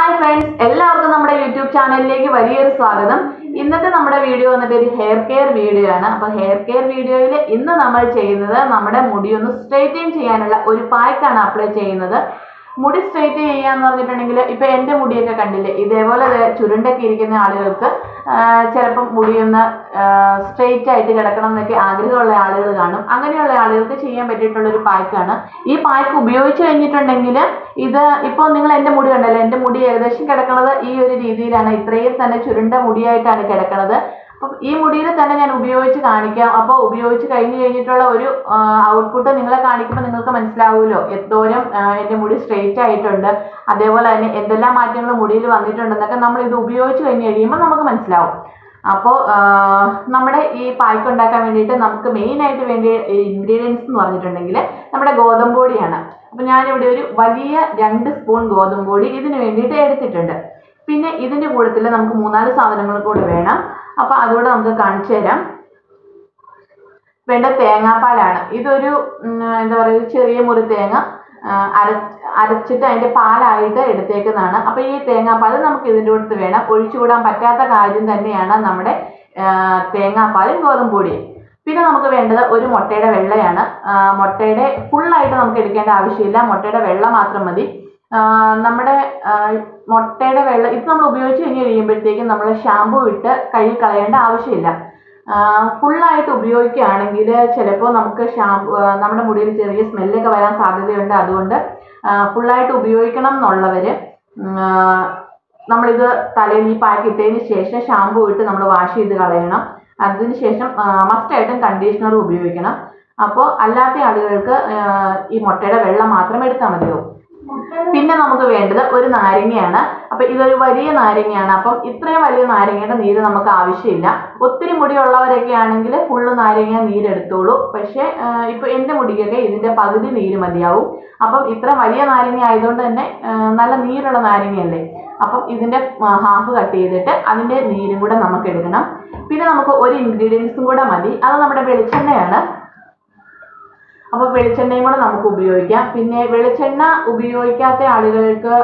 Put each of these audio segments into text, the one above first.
Hi friends എല്ലാവർക്കും നമ്മുടെ YouTube ചാനലിലേക്ക് വലിയൊരു സ്വാഗതം. ഇന്നത്തെ നമ്മുടെ വീഡിയോ വന്നിട്ട് ഒരു ഹെയർ കെയർ വീഡിയോ ആണ്. അപ്പോൾ ഹെയർ കെയർ വീഡിയോയിൽ ഇന്ന് നമ്മൾ ചെയ്യുന്നത് നമ്മുടെ മുടി ഒന്ന് സ്ട്രെയിറ്റൻ ചെയ്യാനുള്ള ഒരു പായ്ക്കാണ് അപ്ലൈ ചെയ്യുന്നത്. മുടി സ്ട്രെയിറ്റ് ചെയ്യാന്ന് പറഞ്ഞിട്ടുണ്ടെങ്കിൽ ഇപ്പൊ എന്റെ മുടിയൊക്കെ കണ്ടില്ലേ ഇതേപോലെ ചുരുണ്ടൊക്കെ ഇരിക്കുന്ന ആളുകൾക്ക് ചിലപ്പം മുടിയൊന്ന് സ്ട്രെയിറ്റ് ആയിട്ട് കിടക്കണം എന്നൊക്കെ ആഗ്രഹമുള്ള ആളുകൾ കാണും. അങ്ങനെയുള്ള ആളുകൾക്ക് ചെയ്യാൻ പറ്റിയിട്ടുള്ള ഒരു പായ്ക്കാണ്. ഈ പായ്ക്ക് ഉപയോഗിച്ച് കഴിഞ്ഞിട്ടുണ്ടെങ്കിൽ ഇത് ഇപ്പോൾ നിങ്ങൾ എന്റെ മുടി കണ്ടല്ലോ എന്റെ മുടി ഏകദേശം കിടക്കുന്നത് ഈ ഒരു രീതിയിലാണ്. ഇത്രയും തന്നെ ചുരുണ്ട മുടിയായിട്ടാണ് കിടക്കുന്നത് അപ്പം ഈ മുടിയിൽ തന്നെ ഞാൻ ഉപയോഗിച്ച് കാണിക്കാം. അപ്പോൾ ഉപയോഗിച്ച് കഴിഞ്ഞ് കഴിഞ്ഞിട്ടുള്ള ഒരു ഔട്ട്പുട്ട് നിങ്ങളെ കാണിക്കുമ്പോൾ നിങ്ങൾക്ക് മനസ്സിലാവുമല്ലോ എന്തോരം എന്റെ മുടി സ്ട്രെയിറ്റ് ആയിട്ടുണ്ട്. അതേപോലെ തന്നെ എന്തെല്ലാം മാറ്റങ്ങൾ മുടിയിൽ വന്നിട്ടുണ്ടെന്നൊക്കെ നമ്മൾ ഇത് ഉപയോഗിച്ച് കഴിഞ്ഞ് കഴിയുമ്പോൾ നമുക്ക് മനസ്സിലാവും. അപ്പോൾ നമ്മുടെ ഈ പായ്ക്ക് ഉണ്ടാക്കാൻ വേണ്ടിയിട്ട് നമുക്ക് മെയിൻ ആയിട്ട് വേണ്ടിയ ഇൻഗ്രീഡിയൻസ് എന്ന് പറഞ്ഞിട്ടുണ്ടെങ്കിൽ നമ്മുടെ ഗോതമ്പ് പൊടിയാണ്. അപ്പോൾ ഞാനിവിടെ ഒരു വലിയ രണ്ട് സ്പൂൺ ഗോതമ്പ് പൊടി ഇതിന് വേണ്ടിയിട്ട് എടുത്തിട്ടുണ്ട്. പിന്നെ ഇതിന്റെ കൂട്ടത്തിൽ നമുക്ക് മൂന്നാൽ സാധനങ്ങൾ കൂടെ വേണം. അപ്പോൾ അതുകൂടെ നമുക്ക് കാണിച്ചു തരാം. വേണ്ട തേങ്ങാപ്പാലാണ്. ഇതൊരു എന്താ പറയുക ചെറിയ മുറി തേങ്ങ അര അരച്ചിട്ട് അതിന്റെ പാലായിട്ട് എടുത്തേക്കുന്നതാണ്. അപ്പൊ ഈ തേങ്ങാപ്പാൽ നമുക്ക് ഇതിന്റെ അടുത്ത് വേണം. ഒഴിച്ചുകൂടാൻ പറ്റാത്ത കാര്യം തന്നെയാണ് നമ്മുടെ തേങ്ങാപ്പാലും ഗോതമ്പ് പൊടിയും. പിന്നെ നമുക്ക് വേണ്ടത് ഒരു മുട്ടയുടെ വെള്ളയാണ്. മുട്ടയുടെ ഫുള്ളായിട്ട് നമുക്ക് എടുക്കേണ്ട ആവശ്യമില്ല. മുട്ടയുടെ വെള്ള മാത്രം മതി. നമ്മുടെ മുട്ടയുടെ വെള്ളം ഇത് നമ്മൾ ഉപയോഗിച്ച് കഴിഞ്ഞ് കഴിയുമ്പോഴത്തേക്കും നമ്മൾ ഷാമ്പു ഇട്ട് കഴുകി കളയേണ്ട ആവശ്യമില്ല. ഫുള്ളായിട്ട് ഉപയോഗിക്കുകയാണെങ്കിൽ ചിലപ്പോൾ നമുക്ക് ഷാമ്പു നമ്മുടെ മുടിയിൽ ചെറിയ സ്മെല്ലൊക്കെ വരാൻ സാധ്യതയുണ്ട്. അതുകൊണ്ട് ഫുള്ളായിട്ട് ഉപയോഗിക്കണം എന്നുള്ളവർ നമ്മളിത് തലയിൽ ഈ പാക്ക് ഇട്ടതിന് ശേഷം ഷാമ്പു ഇട്ട് നമ്മൾ വാഷ് ചെയ്ത് കളയണം. അതിന് ശേഷം മസ്റ്റായിട്ടും കണ്ടീഷണർ ഉപയോഗിക്കണം. അപ്പോൾ അല്ലാത്ത ആളുകൾക്ക് ഈ മുട്ടയുടെ വെള്ളം മാത്രം എടുത്താൽ മതിയാവും. പിന്നെ നമുക്ക് വേണ്ടത് ഒരു നാരങ്ങയാണ്. അപ്പൊ ഇതൊരു വലിയ നാരങ്ങയാണ്. അപ്പം ഇത്രയും വലിയ നാരങ്ങയുടെ നീര് നമുക്ക് ആവശ്യമില്ല. ഒത്തിരി മുടിയുള്ളവരൊക്കെ ആണെങ്കിൽ ഫുള്ള് നാരങ്ങ നീരെടുത്തോളൂ പക്ഷെ ഇപ്പൊ എന്റെ മുടിക്കൊക്കെ ഇതിന്റെ പകുതി നീര് മതിയാവും. അപ്പം ഇത്ര വലിയ നാരങ്ങ ആയതുകൊണ്ട് തന്നെ നല്ല നീരുള്ള നാരങ്ങയല്ലേ? അപ്പം ഇതിന്റെ ഹാഫ് കട്ട് ചെയ്തിട്ട് അതിന്റെ നീരും കൂടെ നമുക്ക് എടുക്കണം. പിന്നെ നമുക്ക് ഒരു ഇൻഗ്രീഡിയൻസും കൂടെ മതി. അത് നമ്മുടെ വെളിച്ചെണ്ണയാണ്. അപ്പോൾ വെളിച്ചെണ്ണയും കൂടെ നമുക്ക് ഉപയോഗിക്കാം. പിന്നെ വെളിച്ചെണ്ണ ഉപയോഗിക്കാത്ത ആളുകൾക്ക്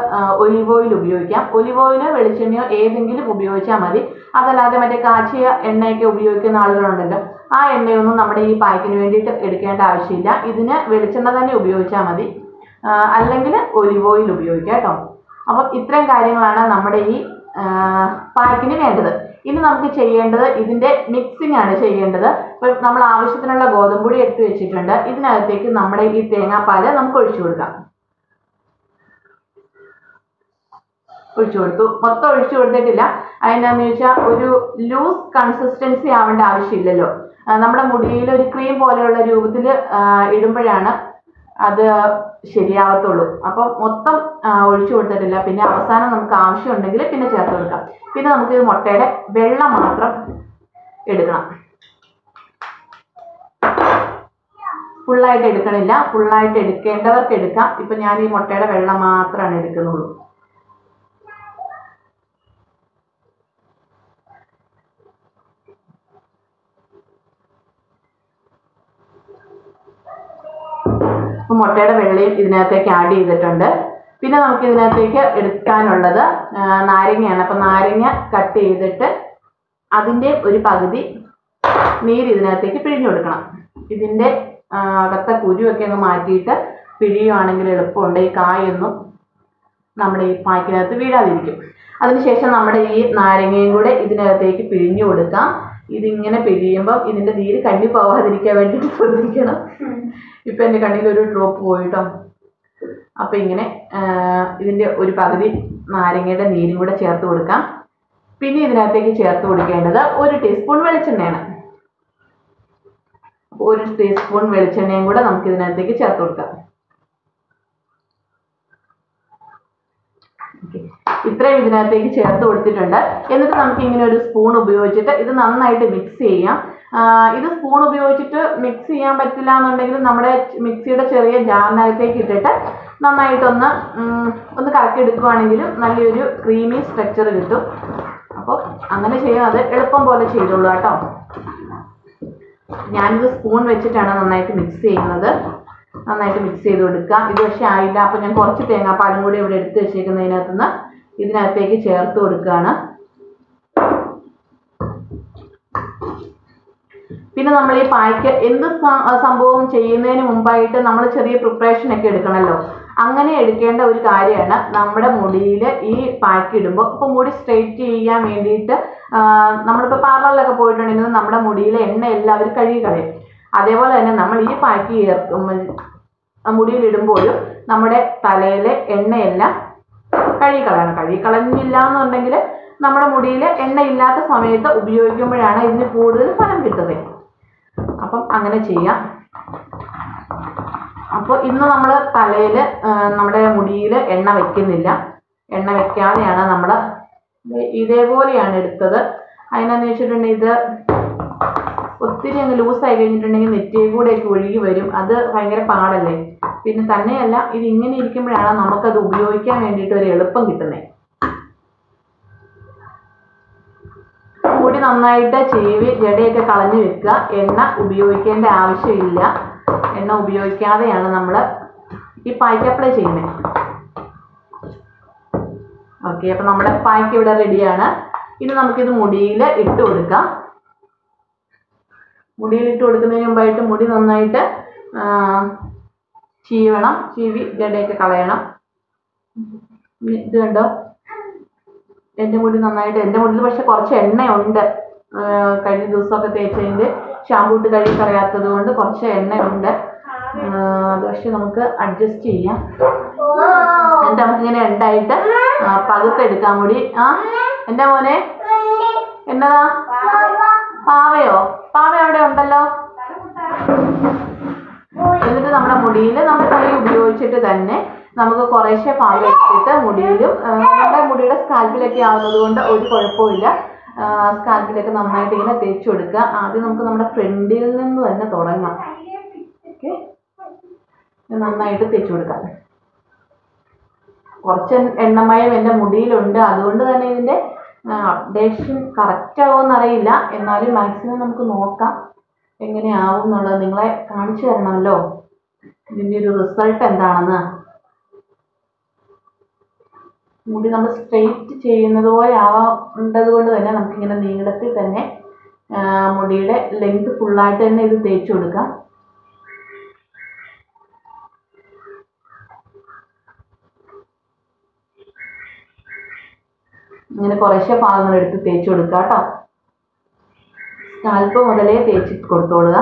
ഒലിവ് ഓയിൽ ഉപയോഗിക്കാം. ഒലിവ് ഓയിലോ വെളിച്ചെണ്ണയോ ഏതെങ്കിലും ഉപയോഗിച്ചാൽ മതി. അതല്ലാതെ മറ്റേ കാച്ചിയ എണ്ണയൊക്കെ ഉപയോഗിക്കുന്ന ആളുകളുണ്ടല്ലോ ആ എണ്ണയൊന്നും നമ്മുടെ ഈ പായ്ക്കിന് വേണ്ടിയിട്ട് എടുക്കേണ്ട ആവശ്യമില്ല. ഇതിന് വെളിച്ചെണ്ണ തന്നെ ഉപയോഗിച്ചാൽ മതി. അല്ലെങ്കിൽ ഒലിവ് ഓയിൽ ഉപയോഗിക്കാം കേട്ടോ. അപ്പം ഇത്രയും കാര്യങ്ങളാണ് നമ്മുടെ ഈ പായ്ക്കിന് വേണ്ടത്. ഇനി നമുക്ക് ചെയ്യേണ്ടത് ഇതിന്റെ മിക്സിംഗ് ആണ് ചെയ്യേണ്ടത്. ഇപ്പം നമ്മൾ ആവശ്യത്തിനുള്ള ഗോതമ്പ് പൊടി എടുത്തു വെച്ചിട്ടുണ്ട്. ഇതിനകത്തേക്ക് നമ്മുടെ ഈ തേങ്ങാപ്പാൽ നമുക്ക് ഒഴിച്ചു കൊടുക്കാം. ഒഴിച്ചു കൊടുത്തു. മൊത്തം ഒഴിച്ചു കൊടുത്തിട്ടില്ല. അതിനെന്ന് വെച്ചാൽ ഒരു ലൂസ് കൺസിസ്റ്റൻസി ആവേണ്ട ആവശ്യമില്ലല്ലോ. നമ്മുടെ മുടിയിൽ ഒരു ക്രീം പോലെയുള്ള രൂപത്തിൽ ഇടുമ്പോഴാണ് അത് ശരിയാവത്തുള്ളൂ. അപ്പം മൊത്തം ഒഴിച്ചു കൊടുത്തിട്ടില്ല. പിന്നെ അവസാനം നമുക്ക് ആവശ്യമുണ്ടെങ്കിൽ പിന്നെ ചേർത്ത് കൊടുക്കാം. പിന്നെ നമുക്ക് മുട്ടയുടെ വെള്ള മാത്രം എടുക്കണം. ഫുള്ളായിട്ട് എടുക്കണില്ല. ഫുള്ളായിട്ട് എടുക്കേണ്ടവർക്ക് എടുക്കാം. ഇപ്പൊ ഞാൻ ഈ മുട്ടയുടെ വെള്ള മാത്രമാണ് എടുക്കുന്നുള്ളൂ. മുട്ടയുടെ വെള്ളയും ഇതിനകത്തേക്ക് ആഡ് ചെയ്തിട്ടുണ്ട്. പിന്നെ നമുക്ക് ഇതിനകത്തേക്ക് എടുക്കാനുള്ളത് നാരങ്ങയാണ്. അപ്പൊ നാരങ്ങ കട്ട് ചെയ്തിട്ട് അതിന്റെ ഒരു പകുതി നീര് ഇതിനകത്തേക്ക് പിഴിഞ്ഞു കൊടുക്കണം. ഇതിന്റെ അകത്തെ കുരുവൊക്കെ അങ്ങ് മാറ്റിയിട്ട് പിഴിയുവാണെങ്കിൽ എളുപ്പമുണ്ട്. ഈ കായൊന്നും നമ്മുടെ ഈ പാക്കിനകത്ത് വീഴാതിരിക്കും. അതിനുശേഷം നമ്മുടെ ഈ നാരങ്ങയും കൂടെ ഇതിനകത്തേക്ക് പിഴിഞ്ഞു കൊടുക്കാം. ഇതിങ്ങനെ പിഴിയുമ്പോൾ ഇതിന്റെ നീര് കണ്ണി പോവാതിരിക്കാൻ വേണ്ടിയിട്ട് ശ്രദ്ധിക്കണം ഇപ്പൊ എന്റെ കണ്ണിൽ ഒരു ഡ്രോപ്പ് പോയിട്ടോ. അപ്പൊ ഇങ്ങനെ ഇതിന്റെ ഒരു പകുതി നാരങ്ങയുടെ നീരും കൂടെ ചേർത്ത് കൊടുക്കാം. പിന്നെ ഇതിനകത്തേക്ക് ചേർത്ത് കൊടുക്കേണ്ടത് ഒരു ടീസ്പൂൺ വെളിച്ചെണ്ണയാണ്. ഒരു ടീസ്പൂൺ വെളിച്ചെണ്ണയും കൂടെ നമുക്ക് ഇതിനകത്തേക്ക് ചേർത്ത് കൊടുക്കാം. ഇത്രയും ഇതിനകത്തേക്ക് ചേർത്ത് കൊടുത്തിട്ടുണ്ട്. എന്നിട്ട് നമുക്ക് ഇങ്ങനെ ഒരു സ്പൂൺ ഉപയോഗിച്ചിട്ട് ഇത് നന്നായിട്ട് മിക്സ് ചെയ്യാം. ഇത് സ്പൂൺ ഉപയോഗിച്ചിട്ട് മിക്സ് ചെയ്യാൻ പറ്റില്ല എന്നുണ്ടെങ്കിൽ നമ്മുടെ മിക്സിയുടെ ചെറിയ ജാറിനകത്തേക്ക് ഇട്ടിട്ട് നന്നായിട്ടൊന്ന് ഒന്ന് കറക്കി എടുക്കുവാണെങ്കിലും നല്ലൊരു ക്രീമി സ്ട്രക്ചർ കിട്ടും. അപ്പോൾ അങ്ങനെ ചെയ്യാം. അത് എളുപ്പം പോലെ ചെയ്തോളൂ കേട്ടോ. ഞാനിത് സ്പൂൺ വെച്ചിട്ടാണ് നന്നായിട്ട് മിക്സ് ചെയ്യുന്നത്. നന്നായിട്ട് മിക്സ് ചെയ്ത് കൊടുക്കുക ഇത് പക്ഷേ ആയില്ല. അപ്പോൾ ഞാൻ കുറച്ച് തേങ്ങാപ്പാലും കൂടി ഇവിടെ എടുത്ത് വെച്ചേക്കുന്നതിനകത്ത് നിന്ന് ഇതിനകത്തേക്ക് ചേർത്ത് കൊടുക്കുകയാണ്. പിന്നെ നമ്മൾ ഈ പായ്ക്ക് എന്ത് സംഭവം ചെയ്യുന്നതിന് മുമ്പായിട്ട് നമ്മൾ ചെറിയ പ്രിപ്പറേഷൻ ഒക്കെ എടുക്കണമല്ലോ അങ്ങനെ എടുക്കേണ്ട ഒരു കാര്യമാണ് നമ്മുടെ മുടിയിൽ ഈ പായ്ക്ക് ഇടുമ്പോൾ ഇപ്പോൾ മുടി സ്ട്രെയിറ്റ് ചെയ്യാൻ വേണ്ടിയിട്ട് നമ്മളിപ്പോൾ പാർലറിലൊക്കെ പോയിട്ടുണ്ടെങ്കിൽ നമ്മുടെ മുടിയിലെ എണ്ണ എല്ലാവരും കഴുകി കളയും. അതേപോലെ തന്നെ നമ്മൾ ഈ പായ്ക്ക് മുടിയിൽ ഇടുമ്പോഴും നമ്മുടെ തലയിലെ എണ്ണയെല്ലാം കഴുകി കളയണം. കഴുകി കളഞ്ഞില്ല എന്നുണ്ടെങ്കിൽ നമ്മുടെ മുടിയിൽ എണ്ണയില്ലാത്ത സമയത്ത് ഉപയോഗിക്കുമ്പോഴാണ് ഇതിന് കൂടുതൽ ഫലം കിട്ടുന്നത്. അപ്പം അങ്ങനെ ചെയ്യാം. അപ്പോൾ ഇന്ന് നമ്മൾ തലയിൽ നമ്മുടെ മുടിയിൽ എണ്ണ വയ്ക്കുന്നില്ല എണ്ണ വയ്ക്കാതെയാണ് നമ്മൾ ഇതേപോലെയാണ് എടുത്തത്. അതിനെന്ന് വെച്ചിട്ടുണ്ടെങ്കിൽ ഇത് ഒത്തിരി അങ്ങ് ലൂസായി കഴിഞ്ഞിട്ടുണ്ടെങ്കിൽ നെറ്റിയിൽ കൂടെയൊക്കെ ഒഴുകി വരും. അത് ഭയങ്കര പാടല്ലേ? പിന്നെ തന്നെയല്ല ഇത് ഇങ്ങനെ ഇരിക്കുമ്പോഴാണ് നമുക്കത് ഉപയോഗിക്കാൻ വേണ്ടിയിട്ട് ഒരു എളുപ്പം കിട്ടുന്നത്. മുടി നന്നായിട്ട് ചീവി ജടയൊക്കെ കളഞ്ഞു വെക്കുക. എണ്ണ ഉപയോഗിക്കേണ്ട ആവശ്യമില്ല. എണ്ണ ഉപയോഗിക്കാതെയാണ് നമ്മൾ ഈ പായ്ക്ക് അപ്ലൈ ചെയ്യുന്നത് ഓക്കെ അപ്പം നമ്മുടെ പായ്ക്ക് ഇവിടെ റെഡിയാണ്. ഇനി നമുക്കിത് മുടിയിൽ ഇട്ട് കൊടുക്കാം. മുടിയിൽ ഇട്ട് കൊടുക്കുന്നതിന് മുമ്പായിട്ട് മുടി നന്നായിട്ട് ചീവണം. ചീവി ജടയൊക്കെ കളയണം. ഇത് കണ്ടോ? എന്റെ മുടി നന്നായിട്ട് എന്റെ മുടിയിൽ പക്ഷെ കുറച്ച് എണ്ണയുണ്ട്. കഴിഞ്ഞ ദിവസമൊക്കെ തേച്ചതിന്റെ ഷാമ്പൂ ഇട്ട് കഴുകി കളയാത്തത് കൊണ്ട് കുറച്ച് എണ്ണയുണ്ട്. അത് പക്ഷെ നമുക്ക് അഡ്ജസ്റ്റ് ചെയ്യാം. എന്റെ നമുക്ക് ഇങ്ങനെ ഉണ്ടായിട്ട്? പകുത്തെടുക്കാൻ കൂടി. ആ എന്റെ മോനെ? എന്നതാ? പാവയോ? പാവ അവിടെ ഉണ്ടല്ലോ. എന്നിട്ട് നമ്മുടെ മുടിയിൽ നമ്മുടെ കൈ ഉപയോഗിച്ചിട്ട് തന്നെ നമുക്ക് കുറേശ്ശെ പാൽ വെച്ചിട്ട് മുടിയിലും നമ്മുടെ മുടിയുടെ സ്കാൽപ്പിലൊക്കെ ആവുന്നത് കൊണ്ട് ഒരു കുഴപ്പമില്ല സ്കാൽപ്പിലൊക്കെ നന്നായിട്ട് ഇങ്ങനെ തേച്ച് കൊടുക്കുക. ആദ്യം നമുക്ക് നമ്മുടെ ഫ്രണ്ടിൽ നിന്ന് തന്നെ തുടങ്ങാം. ഓക്കെ. നന്നായിട്ട് തേച്ചു കൊടുക്കാം. കുറച്ച് എണ്ണമയം എന്റെ മുടിയിലുണ്ട്. അതുകൊണ്ട് തന്നെ ഇതിന്റെ അപ്ഡേഷൻ കറക്റ്റ് ആവുമെന്ന് അറിയില്ല. എന്നാലും മാക്സിമം നമുക്ക് നോക്കാം. എങ്ങനെയാവും എന്നുള്ളത് നിങ്ങളെ കാണിച്ചു തരണമല്ലോ. ഇതിന്റെ ഒരു റിസൾട്ട് എന്താണെന്ന്. മുടി നമ്മൾ സ്ട്രെയിറ്റ് ചെയ്യുന്നത് പോലെ ആവേണ്ടത് കൊണ്ട് തന്നെ നമുക്കിങ്ങനെ നീളത്തിൽ തന്നെ മുടിയുടെ ലെങ്ത് ഫുള്ളായിട്ട് തന്നെ ഇത് തേച്ച് കൊടുക്കാം. ഇങ്ങനെ കുറേശ്ശെ ഭാഗങ്ങൾ എടുത്ത് തേച്ച് കൊടുക്കാം കേട്ടോ. സ്കാൽപ്പ് മുതലേ തേച്ച് കൊടുത്തോളുക.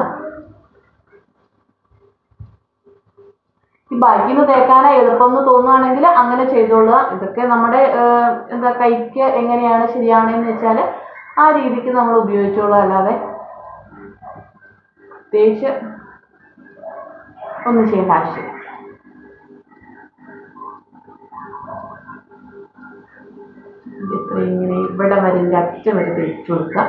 ഈ ബൈക്കിന് തേക്കാനാ എളുപ്പം എന്ന് തോന്നുകയാണെങ്കിൽ അങ്ങനെ ചെയ്തോളുക. ഇതൊക്കെ നമ്മുടെ എന്താ കൈക്ക് എങ്ങനെയാണ് ശരിയാണെന്ന് വെച്ചാൽ ആ രീതിക്ക് നമ്മൾ ഉപയോഗിച്ചോളൂ അല്ലാതെ പ്രത്യേകിച്ച് ഒന്നും ചെയ്യേണ്ട ആവശ്യമില്ല. ഇങ്ങനെ ഇവിടെ വരെ അറ്റം വരെ തേച്ച് കൊടുക്കുക.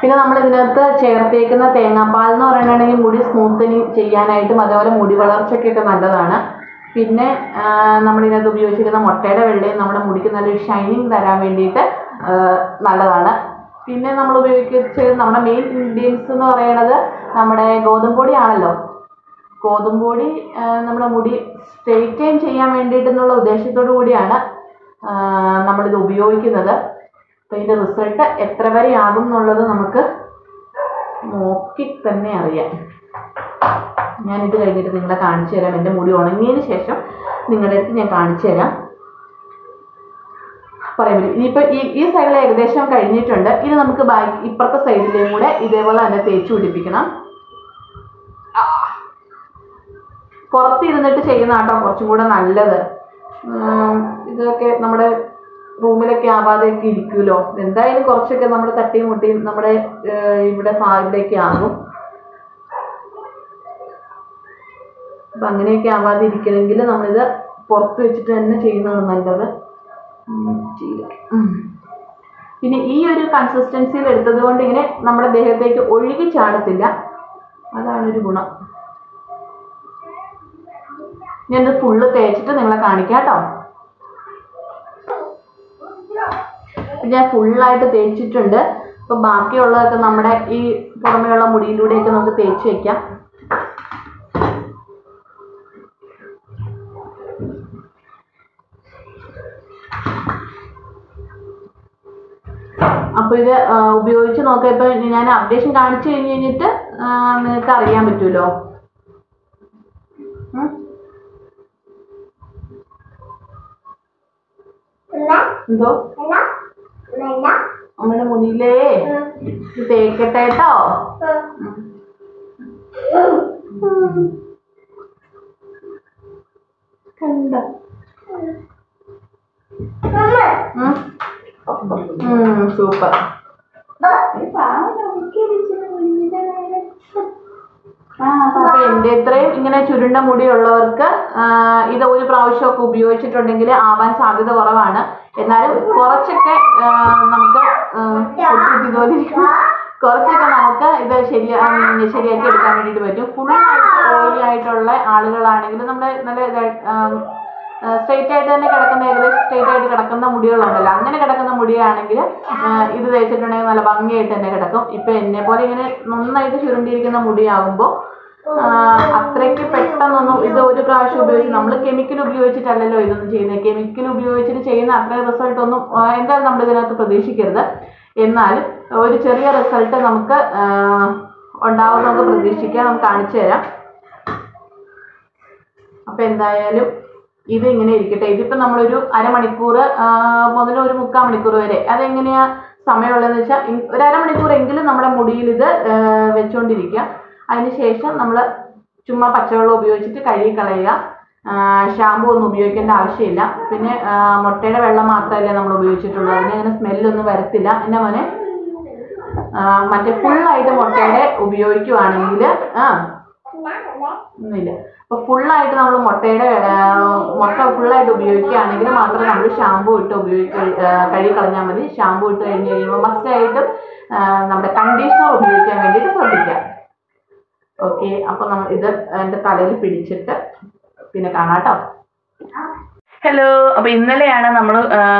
പിന്നെ നമ്മൾ ഇതിനകത്ത് ചേർത്തേക്കുന്ന തേങ്ങാപ്പാൽ എന്ന് പറയുകയാണെങ്കിൽ മുടി സ്മൂത്തനിങ് ചെയ്യാനായിട്ടും അതേപോലെ മുടി വളർച്ചയ്ക്കൊക്കെ നല്ലതാണ്. പിന്നെ നമ്മളിതിനകത്ത് ഉപയോഗിച്ചിരിക്കുന്ന മുട്ടയുടെ വെള്ളയും നമ്മുടെ മുടിക്ക് നല്ലൊരു ഷൈനിങ് തരാൻ വേണ്ടിയിട്ട് നല്ലതാണ്. പിന്നെ നമ്മൾ ഉപയോഗിച്ച് നമ്മുടെ മെയിൻ ഇൻഗ്രീഡിയൻസ് എന്ന് പറയുന്നത് നമ്മുടെ ഗോതമ്പ് പൊടിയാണല്ലോ ഗോതമ്പ് പൊടി നമ്മുടെ മുടി സ്ട്രെയിറ്റൈൻ ചെയ്യാൻ വേണ്ടിയിട്ടെന്നുള്ള ഉദ്ദേശത്തോടു കൂടിയാണ് നമ്മളിത് ഉപയോഗിക്കുന്നത്. അപ്പോൾ ഇതിന്റെ റിസൾട്ട് എത്ര വരെ ആകും എന്നുള്ളത് നമുക്ക് നോക്കി തന്നെ അറിയാം. ഞാനിത് കഴിഞ്ഞിട്ട് നിങ്ങളെ കാണിച്ചു തരാം. എന്റെ മുടി ഉണങ്ങിയതിന് ശേഷം നിങ്ങളുടെ അടുത്ത് ഞാൻ കാണിച്ചു തരാം. പറയാൻ പറ്റും. ഇനിയിപ്പോൾ ഈ ഈ സൈഡിൽ ഏകദേശം കഴിഞ്ഞിട്ടുണ്ട്. ഇനി നമുക്ക് ബാക്കി ഇപ്പുറത്തെ സൈഡിലേയും കൂടെ ഇതേപോലെ തന്നെ തേച്ച് പിടിപ്പിക്കണം. പുറത്തിരുന്നിട്ട് ചെയ്യുന്ന ആട്ടോ കുറച്ചും കൂടെ നല്ലത്. ഇതൊക്കെ നമ്മുടെ റൂമിലൊക്കെ ആവാതെയൊക്കെ ഇരിക്കുമല്ലോ എന്തായാലും കുറച്ചൊക്കെ നമ്മൾ തട്ടിയും മുട്ടിയും നമ്മുടെ ഇവിടെ ഫാ- ഇവിടെയൊക്കെ ആകും. അപ്പം അങ്ങനെയൊക്കെ ആവാതെ ഇരിക്കണമെങ്കിൽ നമ്മളിത് പുറത്ത് വെച്ചിട്ട് തന്നെ ചെയ്യുന്നതാണ് നല്ലത്. പിന്നെ ഈ ഒരു കൺസിസ്റ്റൻസിയിൽ എടുത്തത് കൊണ്ട് ഇങ്ങനെ നമ്മുടെ ദേഹത്തേക്ക് ഒഴുകി ചാടത്തില്ല. അതാണ് ഒരു ഗുണം. ഞാനിത് ഫുള്ള് തേച്ചിട്ട് നിങ്ങളെ കാണിക്കാം കേട്ടോ. ഞാൻ ഫുള്ളായിട്ട് തേച്ചിട്ടുണ്ട്. അപ്പോൾ ബാക്കിയുള്ളതൊക്കെ നമ്മുടെ ഈ പുറമെയുള്ള മുടിയിലൂടെയൊക്കെ നമുക്ക് തേച്ച് വയ്ക്കാം അപ്പൊ ഇത് ഉപയോഗിച്ച് നോക്കാം. ഇപ്പൊ ഞാൻ അപ്ഡേഷൻ കാണിച്ചു കഴിഞ്ഞ് കഴിഞ്ഞിട്ട് നിങ്ങൾക്ക് അറിയാൻ പറ്റുമല്ലോ. എന്തോ? നമ്മുടെ മുന്നിലേ. തേക്കട്ടെ കേട്ടോ കണ്ട? സൂപ്പർ. എന്റെ ഇത്രയും ഇങ്ങനെ ചുരുണ്ട മുടിയുള്ളവർക്ക് ഇത് ഒരു പ്രാവശ്യമൊക്കെ ഉപയോഗിച്ചിട്ടുണ്ടെങ്കിൽ ആവാൻ സാധ്യത കുറവാണ്. എന്നാലും കുറച്ചൊക്കെ നമുക്ക് കുറച്ചൊക്കെ നമുക്ക് ഇത് ശരിയാ ശരിയാക്കി എടുക്കാൻ വേണ്ടിയിട്ട് പറ്റും. ഫുൾ ഓയിലി ആയിട്ടുള്ള ആളുകളാണെങ്കിൽ നമ്മുടെ നല്ല സ്ട്രെയിറ്റ് ആയിട്ട് തന്നെ കിടക്കുന്ന ഏകദേശം സ്ട്രെയിറ്റ് ആയിട്ട് കിടക്കുന്ന മുടികളുണ്ടല്ലോ. അങ്ങനെ കിടക്കുന്ന മുടിയാണെങ്കിൽ ഇത് തേച്ചിട്ടുണ്ടെങ്കിൽ നല്ല ഭംഗിയായിട്ട് തന്നെ കിടക്കും. ഇപ്പൊ എന്നെ പോലെ ഇങ്ങനെ നന്നായിട്ട് ചുരുണ്ടിരിക്കുന്ന മുടിയാകുമ്പോൾ അത്രയ്ക്ക് പെട്ടെന്നൊന്നും ഇത് ഒരു പ്രാവശ്യം ഉപയോഗിച്ച് നമ്മൾ കെമിക്കൽ ഉപയോഗിച്ചിട്ടല്ലല്ലോ ഇതൊന്നും ചെയ്യുന്നത് കെമിക്കൽ ഉപയോഗിച്ചിട്ട് ചെയ്യുന്ന അത്ര റിസൾട്ട് ഒന്നും എന്തായാലും നമ്മൾ ഇതിനകത്ത് പ്രതീക്ഷിക്കരുത്. എന്നാലും ഒരു ചെറിയ റിസൾട്ട് നമുക്ക് ഉണ്ടാവും നമുക്ക് പ്രതീക്ഷിക്കാം. നമുക്ക് കാണിച്ചു തരാം. അപ്പൊ എന്തായാലും ഇത് ഇങ്ങനെ ഇരിക്കട്ടെ. ഇതിപ്പോ നമ്മളൊരു അരമണിക്കൂർ മുതൽ ഒരു മുക്കാൽ മണിക്കൂർ വരെ. അതെങ്ങനെയാ സമയമുള്ളതെന്ന് വെച്ചാൽ ഒരു അരമണിക്കൂർ എങ്കിലും നമ്മുടെ മുടിയിൽ ഇത് വെച്ചുകൊണ്ടിരിക്കുക അതിനുശേഷം നമ്മൾ ചുമ്മാ പച്ചവെള്ളം ഉപയോഗിച്ചിട്ട് കഴുകി കളയുക. ഷാമ്പു ഒന്നും ഉപയോഗിക്കേണ്ട ആവശ്യമില്ല. പിന്നെ മുട്ടയുടെ വെള്ളം മാത്രമല്ലേ നമ്മൾ ഉപയോഗിച്ചിട്ടുള്ളൂ. അതിന് അങ്ങനെ സ്മെല്ലൊന്നും വരത്തില്ല. എന്റെ മോനെ മറ്റേ ഫുള്ളായിട്ട് മുട്ടയുടെ ഉപയോഗിക്കുവാണെങ്കിൽ ആ ഒന്നുമില്ല. അപ്പൊ ഫുള്ളായിട്ട് നമ്മൾ മുട്ടയുടെ മുട്ട ഫുള്ളായിട്ട് ഉപയോഗിക്കുകയാണെങ്കിൽ മാത്രം നമ്മൾ ഷാമ്പു ഇട്ട് ഉപയോഗിക്ക കഴുകി കളഞ്ഞാൽ മതി. ഷാമ്പു ഇട്ട് കഴിഞ്ഞ് കഴിയുമ്പോൾ മസ്റ്റായിട്ടും നമ്മുടെ കണ്ടീഷണർ ഉപയോഗിക്കാൻ വേണ്ടിയിട്ട് ശ്രദ്ധിക്കാം ഓക്കെ അപ്പൊ നമ്മൾ ഇത് എന്റെ തലയിൽ പിടിച്ചിട്ട് പിന്നെ കാണാം കേട്ടോ. ഹലോ അപ്പൊ ഇന്നലെയാണ് നമ്മൾ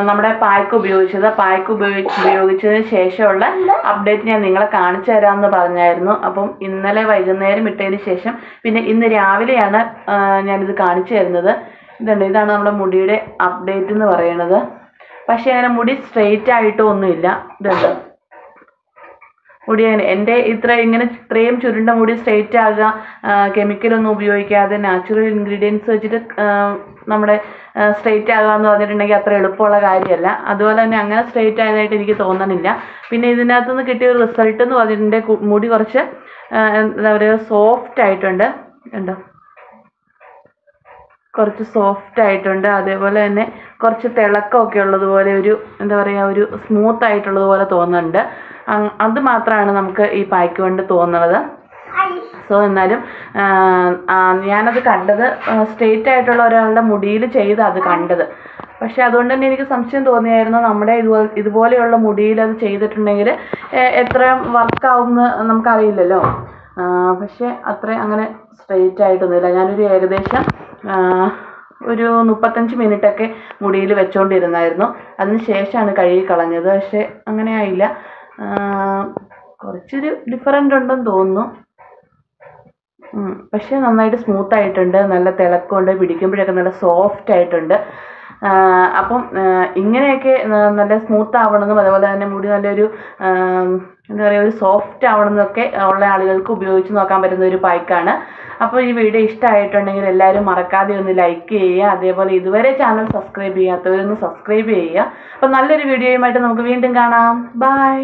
നമ്മുടെ പായ്ക്ക് ഉപയോഗിച്ചത്. പായ്ക്ക് ഉപയോഗിച്ച് ഉപയോഗിച്ചതിന് ശേഷമുള്ള അപ്ഡേറ്റ് ഞാൻ നിങ്ങളെ കാണിച്ചു തരാമെന്ന് പറഞ്ഞായിരുന്നു. അപ്പം ഇന്നലെ വൈകുന്നേരം ഇട്ടതിന് ശേഷം പിന്നെ ഇന്ന് രാവിലെയാണ് ഞാനിത് കാണിച്ചു തരുന്നത്. ഇതുണ്ട് ഇതാണ് നമ്മുടെ മുടിയുടെ അപ്ഡേറ്റ് എന്ന് പറയുന്നത്. പക്ഷേ അങ്ങനെ മുടി സ്ട്രെയിറ്റ് ആയിട്ടോ ഒന്നുമില്ല ഇതുണ്ട്. മുടി അങ്ങനെ എന്റെ ഇത്ര ഇങ്ങനെ ഇത്രയും ചുരുണ്ട മുടി സ്ട്രെയിറ്റ് ആകുക കെമിക്കലൊന്നും ഉപയോഗിക്കാതെ നാച്ചുറൽ ഇൻഗ്രീഡിയൻസ് വെച്ചിട്ട് നമ്മുടെ സ്ട്രെയിറ്റ് ആകുക എന്ന് പറഞ്ഞിട്ടുണ്ടെങ്കിൽ അത്ര എളുപ്പമുള്ള കാര്യമല്ല. അതുപോലെ തന്നെ അങ്ങനെ സ്ട്രെയിറ്റ് ആയതായിട്ട് എനിക്ക് തോന്നണില്ല. പിന്നെ ഇതിനകത്ത് നിന്ന് കിട്ടിയ ഒരു റിസൾട്ട് എന്ന് പറഞ്ഞിട്ടുണ്ടെങ്കിൽ മുടി കുറച്ച് എന്താ പറയുക സോഫ്റ്റ് ആയിട്ടുണ്ട്. കണ്ടോ? കുറച്ച് സോഫ്റ്റ് ആയിട്ടുണ്ട്. അതേപോലെ തന്നെ കുറച്ച് തിളക്കമൊക്കെ ഉള്ളതുപോലെ ഒരു എന്താ പറയുക ഒരു സ്മൂത്ത് ആയിട്ടുള്ളതുപോലെ തോന്നുന്നുണ്ട്. അത് മാത്രമാണ് നമുക്ക് ഈ പായ്ക്ക് കൊണ്ട് തോന്നുന്നത്. സോ എന്നാലും ഞാനത് കണ്ടത് സ്ട്രെയിറ്റ് ആയിട്ടുള്ള ഒരാളുടെ മുടിയിൽ ചെയ്ത് അത് കണ്ടത്. പക്ഷെ അതുകൊണ്ട് തന്നെ എനിക്ക് സംശയം തോന്നിയായിരുന്നു നമ്മുടെ ഇതുപോലെ ഇതുപോലെയുള്ള മുടിയിൽ അത് ചെയ്തിട്ടുണ്ടെങ്കിൽ എത്ര വർക്കാവും എന്ന് നമുക്കറിയില്ലല്ലോ പക്ഷേ അത്ര അങ്ങനെ സ്ട്രെയിറ്റ് ആയിട്ടൊന്നുമില്ല ഞാനൊരു ഏകദേശം ഒരു മുപ്പത്തഞ്ച് മിനിറ്റൊക്കെ മുടിയിൽ വെച്ചുകൊണ്ടിരുന്നായിരുന്നു അതിന് ശേഷമാണ് കഴുകി കളഞ്ഞത്. പക്ഷെ അങ്ങനെ ആയില്ല. കുറച്ചൊരു ഡിഫറന്റ് ഉണ്ടെന്ന് തോന്നുന്നു. പക്ഷേ നന്നായിട്ട് സ്മൂത്ത് ആയിട്ടുണ്ട്. നല്ല തിളക്കമുണ്ട്. പിടിക്കുമ്പോഴൊക്കെ നല്ല സോഫ്റ്റ് ആയിട്ടുണ്ട്. അപ്പം ഇങ്ങനെയൊക്കെ നല്ല സ്മൂത്ത് ആവണമെന്നും അതുപോലെ തന്നെ മുടി നല്ലൊരു എന്താ പറയുക ഒരു സോഫ്റ്റ് ആവണമെന്നൊക്കെ ഉള്ള ആളുകൾക്ക് ഉപയോഗിച്ച് നോക്കാൻ പറ്റുന്ന ഒരു പായ്ക്കാണ് അപ്പോൾ ഈ വീഡിയോ ഇഷ്ടമായിട്ടുണ്ടെങ്കിൽ എല്ലാവരും മറക്കാതെ ഒന്ന് ലൈക്ക് ചെയ്യുക. അതേപോലെ ഇതുവരെ ചാനൽ സബ്സ്ക്രൈബ് ചെയ്യാത്തവരൊന്ന് സബ്സ്ക്രൈബ് ചെയ്യുക. അപ്പം നല്ലൊരു വീഡിയോയുമായിട്ട് നമുക്ക് വീണ്ടും കാണാം. ബൈ